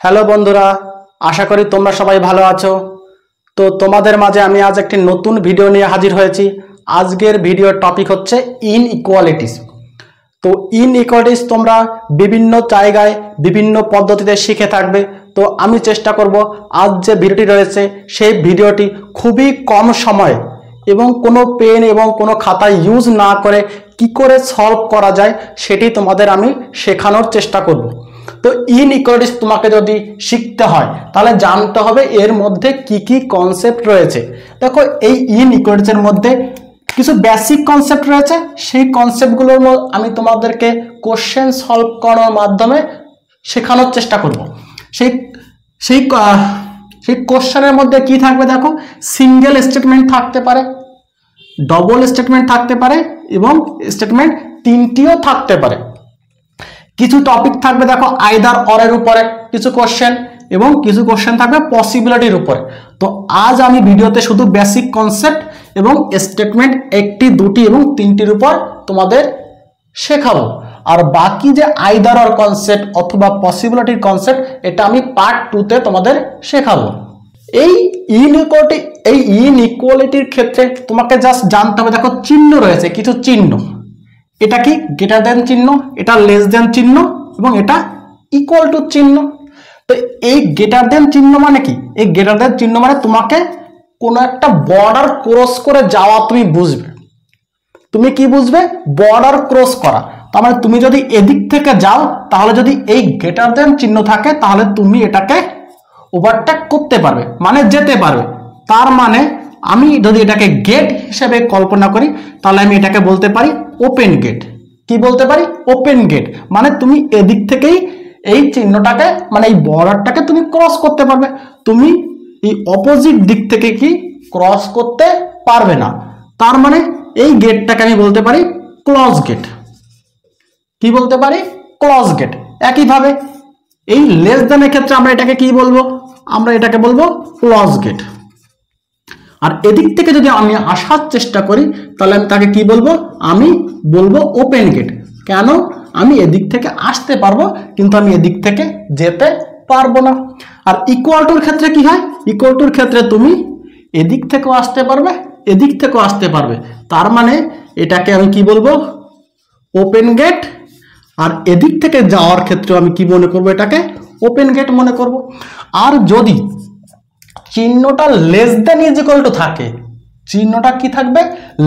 Hello বন্ধুরা, আশা করি তোমরা সবাই ভালো আছো। তো তোমাদের মাঝে আমি আজ একটি নতুন ভিডিও নিয়ে হাজির হয়েছি। আজকের ভিডিওর টপিক হচ্ছে ইন ইকুয়ালিটিস তো ইন ইকুয়ালিটিস তোমরা বিভিন্ন জায়গায়, বিভিন্ন পদ্ধতিতে শিখে থাকবে। তো আমি চেষ্টা করব আজ যে ভিডিওটি রয়েছে, সেই ভিডিওটি খুবই কম সময়ে এবং কোনো পেন এবং কোনো খাতা ইউজ না করে কি করে সলভ করা যায়, সেটি তোমাদের আমি শেখানোর চেষ্টা করব। তো ইন ইকুয়ালিটিস তোমাকে যদি শিখতে হয়, তাহলে জানতে হবে এর মধ্যে কি কি কনসেপ্ট রয়েছে। দেখো, এই ইন ইকুয়ালিটিসের মধ্যে কিছু বেসিক কনসেপ্ট রয়েছে। সেই কনসেপ্টগুলোর আমি তোমাদেরকে কোশ্চেন সলভ করার মাধ্যমে শেখানোর চেষ্টা করব। সেই সেই সেই কোশ্চেনের মধ্যে কি থাকবে দেখো? সিঙ্গেল স্টেটমেন্ট থাকতে পারে ডবল স্টেটমেন্ট থাকতে পারে এবং স্টেটমেন্ট তিনটিও থাকতে পারে। কিছু টপিক থাকবে দেখো আইদার অরের উপরে কিছু কোশ্চেন এবং কিছু কোশ্চেন থাকবে পসিবিলিটির উপরে। তো আজ আমি ভিডিওতে শুধু বেসিক কনসেপ্ট এবং স্টেটমেন্ট একটি, দুটি এবং তিনটির উপর তোমাদের শেখাবো। আর বাকি যে আইদার অর কনসেপ্ট অথবা পসিবিলিটির কনসেপ্ট এটা আমি পার্ট টুতে তোমাদের শেখাবো। এই ইনইকুয়ালিটি এই ইনইকুয়ালিটির ক্ষেত্রে তোমাকে জাস্ট জানতে হবে, দেখো চিহ্ন রয়েছে, কিছু চিহ্ন। এটা কি গ্রেটার দেন চিহ্ন? এটা লেস দেন চিহ্ন? এবং এটা ইকুয়াল টু চিহ্ন? তো এই গ্রেটার দেন চিহ্ন মানে কি? এই গ্রেটার দেন চিহ্ন মানে তোমাকে কোনো একটা বর্ডার ক্রস করে যাওয়া তুমি বুঝবে। তুমি কি বুঝবে? বর্ডার ক্রস করা। তার মানে তুমি যদি এদিক থেকে যাও, তাহলে যদি এই গ্রেটার দেন চিহ্ন থাকে, তাহলে তুমি এটাকে ওভারটেক করতে পারবে। মানে যেতে পারবে। তার মানে আমি যদি এটাকে গেট হিসেবে কল্পনা করি, তাহলে আমি এটাকে বলতে পারি ওপেন গেট কি বলতে পারি? ওপেন গেট মানে তুমি এদিক থেকেই এই চিহ্নটাকে মানে এই বর্ডারটাকে তুমি ক্রস করতে পারবে। তুমি এই অপোজিট দিক থেকে কি ক্রস করতে পারবে না। তার মানে এই গেটটাকে আমি বলতে পারি ক্লজ গেট কি বলতে পারি? ক্লজ গেট একইভাবে এই লেস দেনের ক্ষেত্রে আমরা এটাকে কি বলব? আমরা এটাকে বলব ক্লজ গেট আর এদিক থেকে যদি আমি আসার চেষ্টা করি, তাহলে আমি তাকে কি বলব? আমি বলব ওপেন গেট কেন? আমি এদিক থেকে আসতে পারব, কিন্তু আমি এদিক থেকে যেতে পারব না। আর ইকুয়াল টুর ক্ষেত্রে কি হয়? ইকুয়াল টুর ক্ষেত্রে তুমি এদিক থেকেও আসতে পারবে, এদিক থেকেও আসতে পারবে। তার মানে এটাকে আমি কি বলব? ওপেন গেট আর এদিক থেকে যাওয়ার ক্ষেত্রে আমি কি মনে করব এটাকে? ওপেন গেট মনে করব। আর যদি চিহ্নটা less than is equal to থাকে। চিহ্নটা কি থাকবে?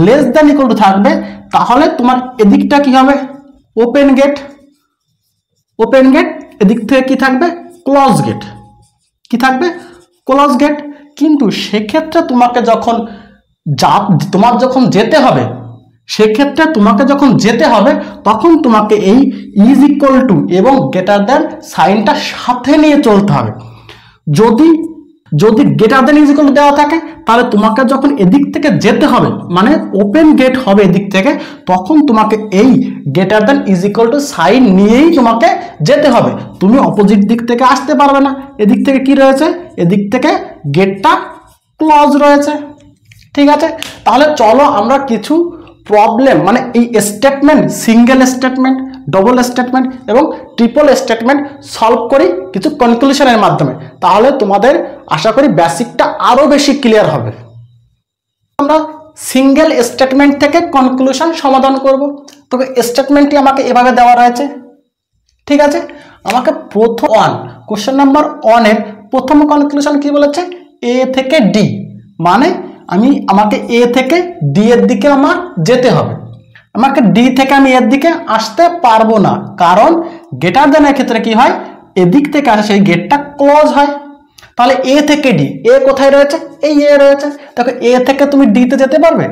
লেস দেন ইকুয়াল টু থাকবে। তাহলে তোমার এদিকটা কি হবে? ওপেন গেট ওপেন গেট এদিক থেকে কি থাকবে? ক্লোজ গেট কি থাকবে? ক্লোজ গেট কিন্তু সেক্ষেত্রে তোমাকে যখন যা তোমার যখন যেতে হবে, সেক্ষেত্রে তোমাকে যখন যেতে হবে, তখন তোমাকে এই ইজ ইকুয়াল টু এবং গ্রেটার দেন সাইনটা সাথে নিয়ে চলতে হবে। যদি যদি গ্রেটার দেন ইজ ইকুয়াল দেওয়া থাকে, তাহলে তোমাকে যখন এদিক থেকে যেতে হবে মানে ওপেন গেট হবে এদিক থেকে, তখন তোমাকে এই greater than is equal to sign নিয়েই তোমাকে যেতে হবে। তুমি অপোজিট দিক থেকে আসতে পারবে না। এদিক থেকে কি রয়েছে? এদিক থেকে গেটটা ক্লোজ রয়েছে। ঠিক আছে? তাহলে চলো আমরা কিছু প্রবলেম মানে এই statement single statement double statement এবং ট্রিপল স্টেটমেন্ট সলভ করি কিছু কনক্লুশনের মাধ্যমে। তাহলে তোমাদের আশা করি বেসিকটা আরও বেশি ক্লিয়ার হবে। আমরা সিঙ্গেল স্টেটমেন্ট থেকে কনক্লুশন সমাধান করব। তবে স্টেটমেন্টটি আমাকে এভাবে দেওয়া রয়েছে। ঠিক আছে? আমাকে প্রথম ওয়ান কোশ্চেন নাম্বার ওয়ানের প্রথম কনক্লুশন কি বলেছে? এ থেকে ডি মানে আমি, আমাকে এ থেকে ডি এর দিকে আমার যেতে হবে। আমাকে ডি থেকে আমি এর দিকে আসতে পারব না। কারণ গেটার দেনের ক্ষেত্রে কি হয়? এদিক থেকে আসে সেই গেটটা ক্লোজ হয়। তাহলে এ থেকে ডি এ কোথায় রয়েছে? এই এ রয়েছে। দেখো এ থেকে তুমি ডিতে যেতে পারবে।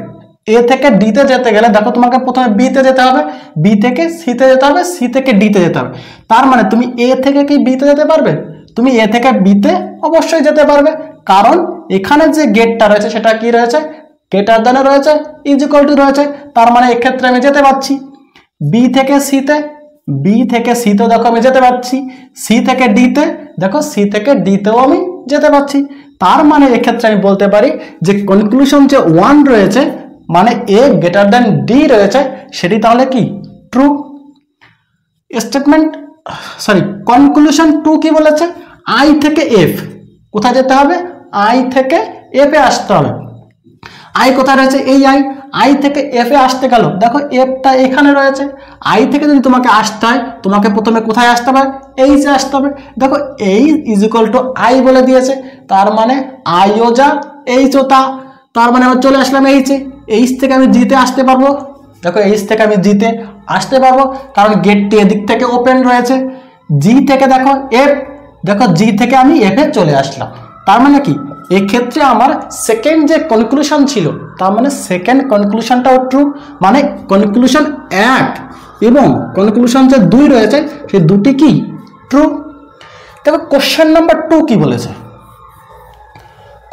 এ থেকে ডিতে যেতে গেলে দেখো তোমাকে প্রথমে বিতে যেতে হবে বি থেকে সিতে যেতে হবে সি থেকে ডিতে যেতে হবে। তার মানে তুমি এ থেকে কি বিতে যেতে পারবে? তুমি এ থেকে বিতে অবশ্যই যেতে পারবে। কারণ এখানে যে গেটটা রয়েছে সেটা কি রয়েছে? গেটার দেনে রয়েছে ইজ টু রয়েছে, তার মানে এক্ষেত্রে আমি যেতে পারছি বি থেকে সিতে বি থেকে সিতেও দেখো আমি যেতে পারছি সি থেকে ডিতে দেখো সি থেকে ডিতেও আমি যেতে পারছি তার মানে এক্ষেত্রে আমি বলতে পারি যে কনক্লুশন যে ওয়ান রয়েছে মানে এ গ্রেটার দেন ডি রয়েছে, সেটি তাহলে কি? True statement sorry conclusion two কি বলেছে? আই থেকে এফ কোথায় যেতে হবে? আই থেকে এফে আসতে হবে। আই কোথায় রয়েছে? এই আই আই থেকে এফ আসতে গেল। দেখো এফটা এখানে রয়েছে। আই থেকে যদি তোমাকে আসতে হয়, তোমাকে প্রথমে কোথায় আসতে হবে? এইচে আসতে হবে। দেখো, এই ইজ ইকুয়াল টু আই বলে দিয়েছে। তার মানে আইও যা এইচও তা। তার মানে আমার চলে আসলাম এইচে এইচ থেকে আমি জিতে আসতে পারব। দেখো এইচ থেকে আমি জিতে আসতে পারব। কারণ গেটটি এদিক থেকে ওপেন রয়েছে। জি থেকে দেখো এফ দেখো জি থেকে আমি এফ চলে আসলাম। তার মানে কি? এক্ষেত্রে আমার সেকেন্ড যে কনক্লুশন ছিল, তার মানে সেকেন্ড কনক্লুশনটাও ট্রু মানে কনক্লুশন এক এবং কনক্লুশন যে দুই রয়েছে, সেই দুটি কি ট্রু দেখো কোশ্চেন নাম্বার টু কি বলেছে?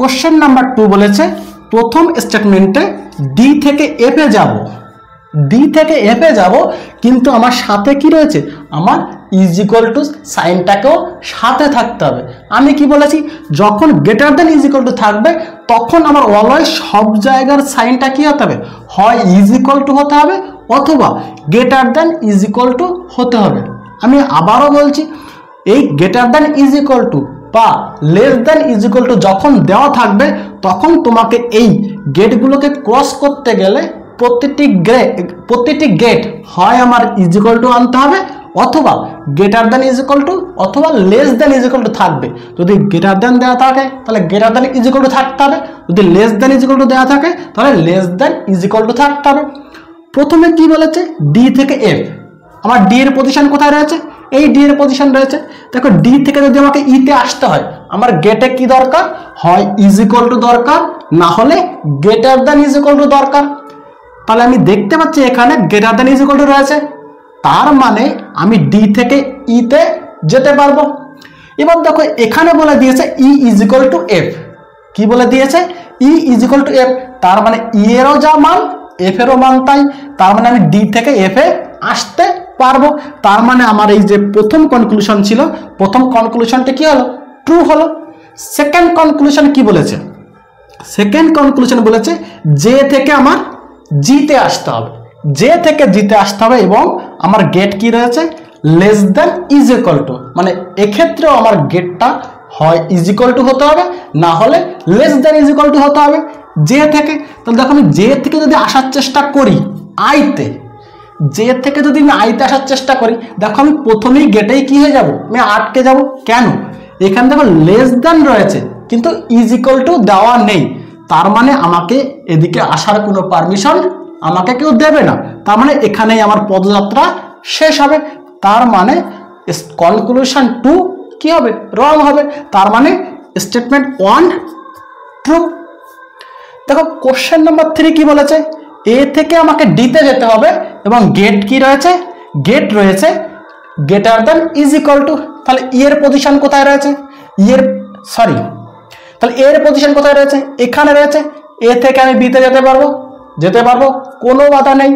কোশ্চেন নাম্বার টু বলেছে, প্রথম স্টেটমেন্টে ডি থেকে এফ যাব। ডি থেকে এফ যাব, কিন্তু আমার সাথে কি রয়েছে? আমার ইজ ইকুয়াল টু সাইনটাকেও সাথে থাকতে হবে। আমি কি বলেছি? যখন greater than is equal to থাকবে, তখন আমার অলওয়েজ সব জায়গার সাইনটা কি হতে হবে? হয় ইজ ইকুয়াল টু হতে হবে, অথবা greater than is equal to হতে হবে। আমি আবারও বলছি, এই greater than is equal to বা less than is equal to যখন দেওয়া থাকবে, তখন তোমাকে এই গেটগুলোকে ক্রস করতে গেলে প্রতিটি গ্রেট প্রতিটি গেট হয় আমার ইজ ইকুয়াল টু আনতে হবে অথবা greater than is equal to অথবা less than is equal to থাকবে। যদি গ্রেটার দেন দেওয়া থাকে, তাহলে greater than is equal to থাকতে হবে। যদি less than is equal to দেওয়া থাকে, তাহলে less than is equal to থাকতে হবে। প্রথমে কি বলেছে? ডি থেকে এফ আমার ডি এর পজিশন কোথায় রয়েছে? এই ডি এর পজিশন রয়েছে। দেখো ডি থেকে যদি আমাকে ইতে আসতে হয়, আমার গেটে কি দরকার? হয় ইজ ইকুয়াল টু দরকার, না হলে greater than is equal to দরকার। তাহলে আমি দেখতে পাচ্ছি এখানে greater than is equal to রয়েছে। তার মানে আমি ডি থেকে ইতে যেতে পারব। এবার দেখো, এখানে বলে দিয়েছে E is equal to F কি বলে দিয়েছে? E is equal to F তার মানে ই এরও যা মান এফ এরও মান তাই। তার মানে আমি ডি থেকে এফ এ আসতে পারব। তার মানে আমার এই যে প্রথম কনক্লুশন ছিল, প্রথম কনক্লুশনটা কি হলো? ট্রু হলো। সেকেন্ড কনক্লুশন কি বলেছে? সেকেন্ড কনক্লুশন বলেছে যে থেকে আমার জিতে আসতে হবে। যে থেকে জিতে আসতে হবে এবং আমার গেট কি রয়েছে? Less than is equal to মানে এক্ষেত্রেও আমার গেটটা হয় ইজ ইকুয়াল টু হতে হবে, না হলে less than is equal to হতে হবে। যে থেকে, তাহলে দেখো আমি যে থেকে যদি আসার চেষ্টা করি আইতে যে থেকে যদি আমি আইতে আসার চেষ্টা করি, দেখো আমি প্রথমেই গেটেই কী হয়ে যাব? আমি আটকে যাব। কেন? এখানে দেখো লেস দেন রয়েছে, কিন্তু ইজ ইকুয়াল টু দেওয়া নেই। তার মানে আমাকে এদিকে আসার কোনো পারমিশন আমাকে কেউ দেবে না। তার মানে এখানেই আমার পদযাত্রা শেষ হবে। তার মানে কনক্লুশন টু কি হবে? রং হবে। তার মানে স্টেটমেন্ট ওয়ান ট্রু দেখো কোশ্চেন নাম্বার থ্রি কি বলেছে? এ থেকে আমাকে ডিতে যেতে হবে এবং গেট কি রয়েছে? গেট রয়েছে। Greater than is equal to তাহলে ই এর পজিশন কোথায় রয়েছে? ইয়ের সরি তাহলে এর পজিশন কোথায় রয়েছে? এখানে রয়েছে। এ থেকে আমি বিতে যেতে পারব। যেতে পারব? কোনো বাধা নেই।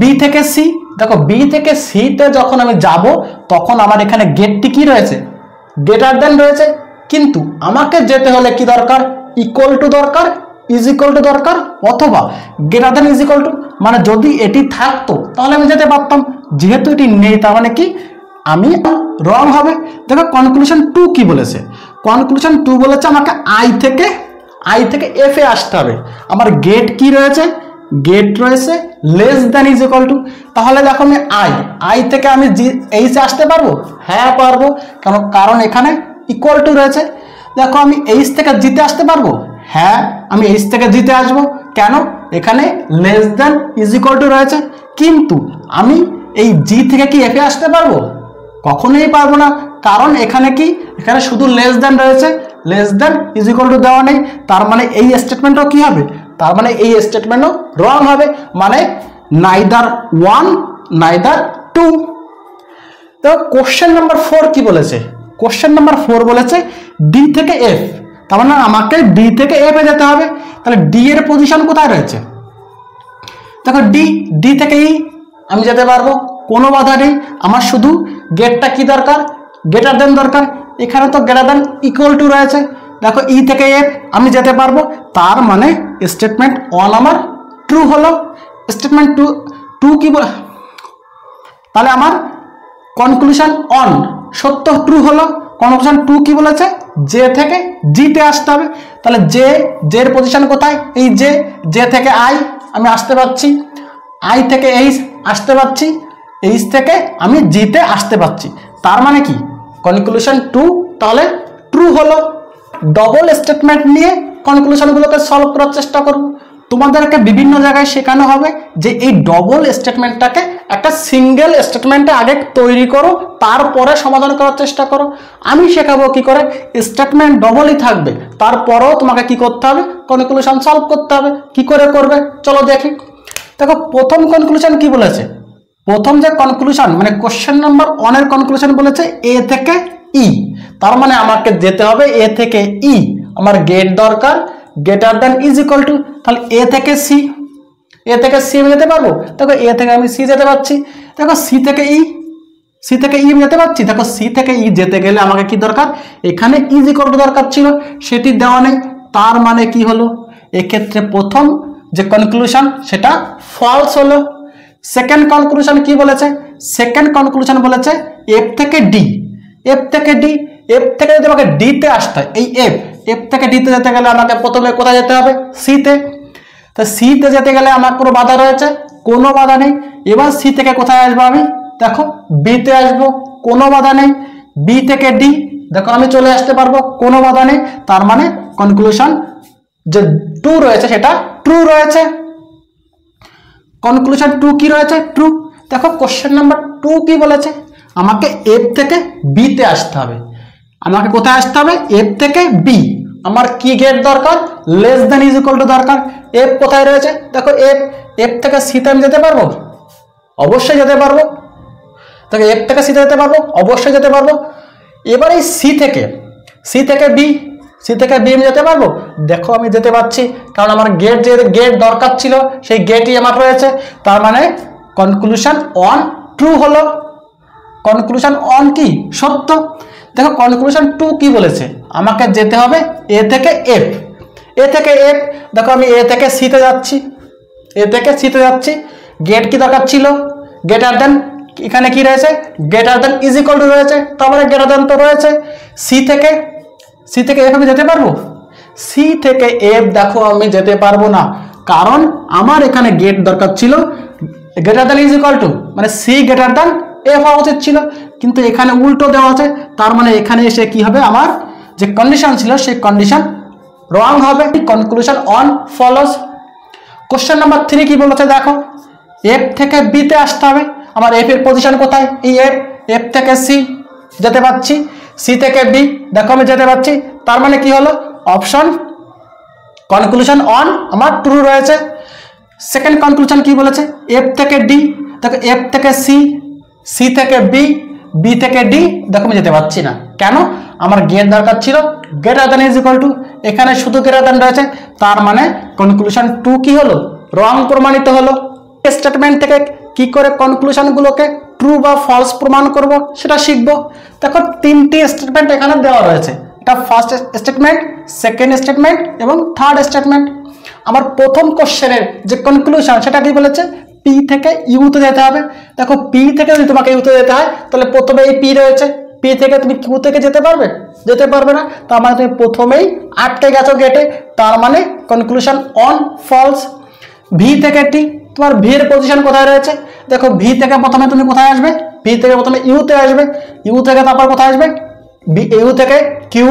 বি থেকে সি দেখো বি থেকে সিতে যখন আমি যাব, তখন আমার এখানে গেটটি কি রয়েছে? গ্রেটার দেন রয়েছে। কিন্তু আমাকে যেতে হলে কি দরকার? ইকুয়াল টু দরকার ইজ ইকুয়াল টু দরকার, অথবা greater than is equal to মানে যদি এটি থাকতো, তাহলে আমি যেতে পারতাম। যেহেতু এটি নেই, তার মানে কি? আমি রং হবে। দেখো কনক্লুশন টু কি বলেছে? কনক্লুশন টু বলেছে আমাকে আই থেকে আই থেকে এফ এ আসতে হবে। আমার গেট কি রয়েছে? গেট রয়েছে less than is equal to তাহলে দেখো আমি আই আই থেকে আমি জি এইচে আসতে পারব? হ্যাঁ পারব। কারণ কারণ এখানে ইকুয়াল টু রয়েছে। দেখো আমি এইচ থেকে জিতে আসতে পারব? হ্যাঁ আমি এইচ থেকে জিতে আসব। কেন? এখানে less than is equal to রয়েছে। কিন্তু আমি এই জি থেকে কি এফে আসতে পারব? কখনোই পারব না। কারণ এখানে কি? এখানে শুধু লেস দ্যান রয়েছে। Less than is equal to দেওয়া নেই। তার মানে এই স্টেটমেন্টও কি হবে? তার মানে এই স্টেটমেন্টও রং হবে। মানে নাইদার ওয়ান নাইদার টু তো কোশ্চেন নাম্বার ফোর কি বলেছে? কোশ্চেন নাম্বার ফোর বলেছে ডি থেকে এফ তার মানে আমাকে ডি থেকে এফ যেতে হবে। তাহলে ডি এর পজিশন কোথায় রয়েছে? দেখো ডি ডি থেকে ই আমি যেতে পারব। কোনো বাধা নেই। আমার শুধু গেটটা কি দরকার? গেটার দেন দরকার। এখানে তো গ্রেটার দেন ইকুয়াল টু রয়েছে। দেখো ই থেকে এফ আমি যেতে পারব, তার মানে স্টেটমেন্ট ওয়ান আমার ট্রু হলো। স্টেটমেন্ট টু টু কি তাহলে আমার কনক্লুশন অন সত্য ট্রু হলো। কনক্লুশন টু কি বলেছে? জে থেকে জিতে আসতে হবে। তাহলে জে জের পজিশন কোথায়? এই জে জে থেকে আই আমি আসতে পারছি। আই থেকে এইচ আসতে পারছি। এইচ থেকে আমি জিতে আসতে পারছি। তার মানে কি? কনক্লুশন টু তাহলে ট্রু হলো। ডবল স্টেটমেন্ট নিয়ে কনক্লুশনগুলোকে সলভ করার চেষ্টা করব তোমাদেরকে বিভিন্ন জায়গায় শেখানো হবে যে এই ডবল স্টেটমেন্টটাকে একটা সিঙ্গেল স্টেটমেন্টে আগে তৈরি করো, তারপরে সমাধান করার চেষ্টা করো। আমি শেখাবো কি করে? স্টেটমেন্ট ডবলই থাকবে, তারপরেও তোমাকে কি করতে হবে? কনক্লুশন সলভ করতে হবে। কি করে করবে? চলো দেখি। দেখো, প্রথম কনক্লুশন কি বলেছে? প্রথম যে কনক্লুশন মানে কোশ্চেন নাম্বার ওয়ানের কনক্লুশন বলেছে এ থেকে ই। তার মানে আমাকে যেতে হবে এ থেকে ই, আমার গেট দরকার greater than is equal to তাহলে এ থেকে সি এ থেকে সি আমি যেতে পারব? দেখো এ থেকে আমি সি যেতে পারছি। দেখো সি থেকে ই সি থেকে ই আমি যেতে পারছি। দেখো সি থেকে ই যেতে গেলে আমাকে কি দরকার? এখানে ইজ ইকুয়াল টু দরকার ছিল, সেটি দেওয়া নেই। তার মানে কি হলো? এক্ষেত্রে প্রথম যে কনক্লুশন সেটা ফলস হলো। সেকেন্ড কনক্লুশন কি বলেছে? সেকেন্ড কনক্লুশন বলেছে এফ থেকে ডি এফ থেকে ডি এফ থেকে যদি আমাকে ডিতে আসতে হয়, এই এফ এফ থেকে ডিতে যেতে গেলে আমাকে প্রথমে কোথায় যেতে হবে? সিতে তো। সিতে যেতে গেলে আমার কোনো বাধা রয়েছে? কোনো বাধা নেই। এবার সি থেকে কোথায় আসব আমি? দেখো বিতে আসব, কোনো বাধা নেই। বি থেকে ডি দেখো আমি চলে আসতে পারব, কোনো বাধা নেই। তার মানে কনক্লুশন যে টু রয়েছে সেটা ট্রু রয়েছে। কনক্লুশন টু কি রয়েছে? ট্রু দেখো কোশ্চেন নাম্বার টু কি বলেছে? আমাকে এফ থেকে বিতে আসতে হবে। আমাকে কোথায় আসতে হবে? এফ থেকে বি আমার কি গেট দরকার? Less than is equal to দরকার। এফ কোথায় রয়েছে? দেখো এফ এফ থেকে সিতে আমি যেতে পারব? অবশ্যই যেতে পারব। দেখো এফ থেকে সিতে যেতে পারব? অবশ্যই যেতে পারব। এবার এই সি থেকে সি থেকে বি সি থেকে বি আমি যেতে পারব? দেখো, আমি যেতে পারছি। কারণ আমার গেট যে গেট দরকার ছিল, সেই গেটই আমার রয়েছে। তার মানে কনক্লুশন অন ট্রু হলো। কনক্লুশন অন কি? সত্য। দেখো কনক্লুশন টু কি বলেছে? আমাকে যেতে হবে এ থেকে এফ এ থেকে এফ দেখো আমি এ থেকে সিতে যাচ্ছি। এ থেকে সিতে যাচ্ছি। গেট কি দরকার ছিল? গেটার দেন এখানে কি রয়েছে? Greater than is equal to রয়েছে। তারপরে গেটার দেন তো রয়েছে। সি থেকে সি থেকে এফ আমি যেতে পারব? সি থেকে এফ দেখো আমি যেতে পারব না। কারণ আমার এখানে গেট দরকার ছিল। Greater than is equal to মানে সি গ্রেটার দ্যান এফ হওয়া উচিত ছিল। কিন্তু এখানে উল্টো দেওয়া আছে, তার মানে এখানে এসে কি হবে আমার যে কন্ডিশন ছিল, সেই কন্ডিশন রং হবে। Conclusion one follows question number three কি বলেছে দেখো? এফ থেকে বিতে আসতে হবে। আমার এফ এর পজিশন কোথায়? এই এফ এফ থেকে সি যেতে পারছি। সি থেকে বি দেখো আমি যেতে পারছি। তার মানে কি হলো? অপশন কনক্লুশন অন আমার ট্রু রয়েছে। সেকেন্ড কনক্লুশন কি বলেছে? এফ থেকে ডি দেখো এফ থেকে সি সি থেকে বি বি থেকে ডি দেখো আমি যেতে পারছি না। কেন? আমার গেট দরকার ছিল। Greater than is equal to এখানে শুধু গ্রেটার দ্যান রয়েছে। তার মানে কনক্লুশন টু কি হলো? রং প্রমাণিত হলো। স্টেটমেন্ট থেকে কি করে কনক্লুশনগুলোকে ট্রু বা ফলস প্রমাণ করব সেটা শিখব। দেখো, তিনটি স্টেটমেন্ট এখানে দেওয়া রয়েছে। এটা ফার্স্ট স্টেটমেন্ট সেকেন্ড স্টেটমেন্ট এবং থার্ড স্টেটমেন্ট আমার প্রথম কোশ্চেনের যে কনক্লুশন সেটা কি বলেছে? পি থেকে ইউতে যেতে হবে। দেখো পি থেকে যদি তোমাকে ইউতে যেতে হয়, তাহলে প্রথমে এই পি রয়েছে। পি থেকে তুমি কিউ থেকে যেতে পারবে? যেতে পারবে না। তার মানে তুমি প্রথমেই আটকে গেছো গেটে তার মানে কনক্লুশন অন ফলস ভি থেকে টি তোমার ভি এর পজিশন কোথায় রয়েছে? দেখো ভি থেকে প্রথমে তুমি কোথায় আসবে? ভি থেকে প্রথমে ইউতে আসবে। ইউ থেকে তারপর কোথায় আসবে? বি ইউ থেকে Q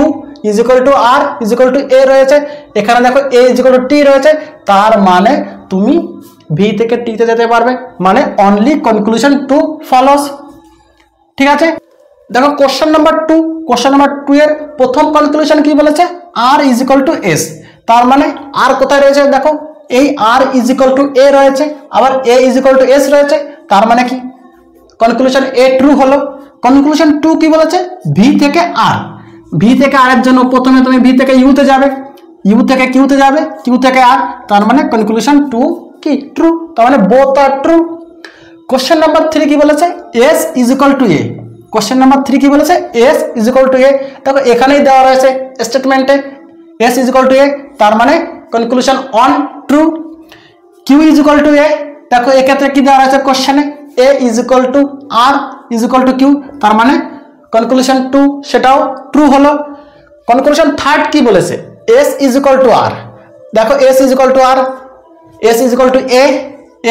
is equal to R is equal to A রয়েছে। এখানে দেখো A is equal to T রয়েছে। তার মানে তুমি ভি থেকে টিতে যেতে পারবে মানে অনলি কনক্লুশন টু ফলোস ঠিক আছে? দেখো question number two question number two এর প্রথম কনক্লুশন কি বলেছে? R is equal to S তার মানে আর কোথায় রয়েছে? দেখো, এই R is equal to A রয়েছে, আবার A is equal to S রয়েছে, তার মানে কি? কনক্লুশন এ ট্রু হলো। কনক্লুশন টু কি বলেছে? ভি থেকে আর ভি থেকে আর এর জন্য প্রথমে তুমি ভি থেকে ইউতে যাবে। ইউ থেকে কিউতে যাবে কিউ থেকে আর তার মানে কনক্লুশন টু কি? ট্রু তার মানে both are true question number three কি বলেছে? S is equal to A question number three কি বলেছে? S is equal to A দেখো, এখানেই দেওয়া রয়েছে স্টেটমেন্টে S is equal to A তার মানে conclusion one true Q is equal to A দেখো, এক্ষেত্রে কি দেওয়া রয়েছে কোশ্চেনে A? Is equal to R is equal to Q তার মানে কনক্লুশন টু সেটাও ট্রু হলো। কনক্লুশন থার্ড কি বলেছে? S is equal to R দেখো S is equal to R S is equal to A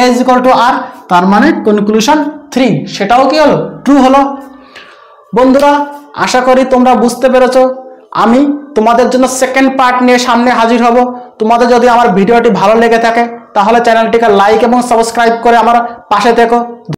is equal to R তার মানে conclusion three সেটাও কি হলো? ট্রু হলো। বন্ধুরা, আশা করি তোমরা বুঝতে পেরেছ। আমি তোমাদের জন্য সেকেন্ড পার্ট নিয়ে সামনে হাজির হব। তোমাদের যদি আমার ভিডিওটি ভালো লেগে থাকে, তাহলে চ্যানেলটিকে লাইক এবং সাবস্ক্রাইব করে আমার পাশে থেকো।